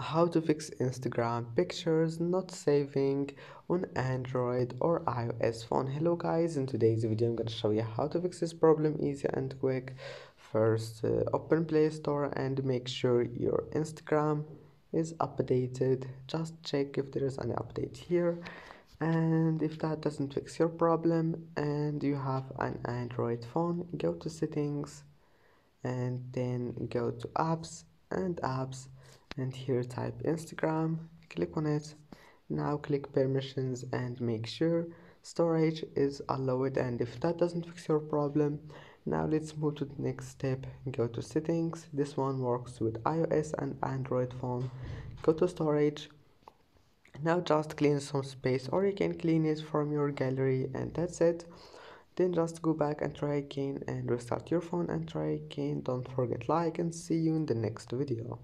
how to fix instagram pictures not saving on android or ios phone. Hello guys. In today's video i'm going to show you how to fix this problem easy and quick. First uh, open play store and make sure your instagram is updated. Just check if there is any update here. And if that doesn't fix your problem and you have an android phone go to settings and then go to apps and apps and here type instagram click on it. Now click permissions and make sure storage is allowed and if that doesn't fix your problem now let's move to the next step. Go to settings. This one works with ios and android phone. Go to storage. Now just clean some space or you can clean it from your gallery and that's it. Then just go back and try again and restart your phone and try again. Don't forget like and see you in the next video